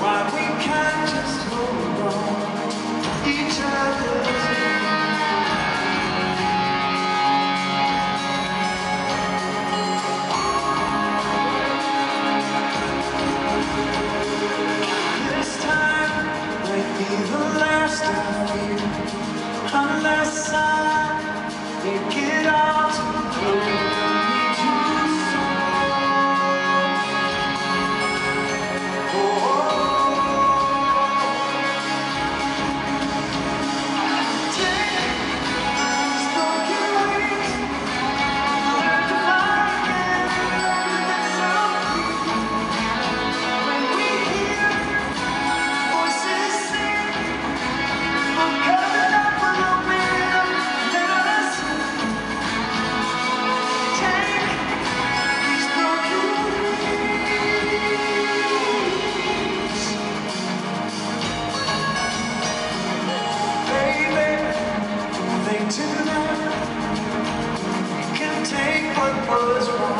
Why we can't just hold on to each other? This time, it'll be the last time Unless I make it all was one.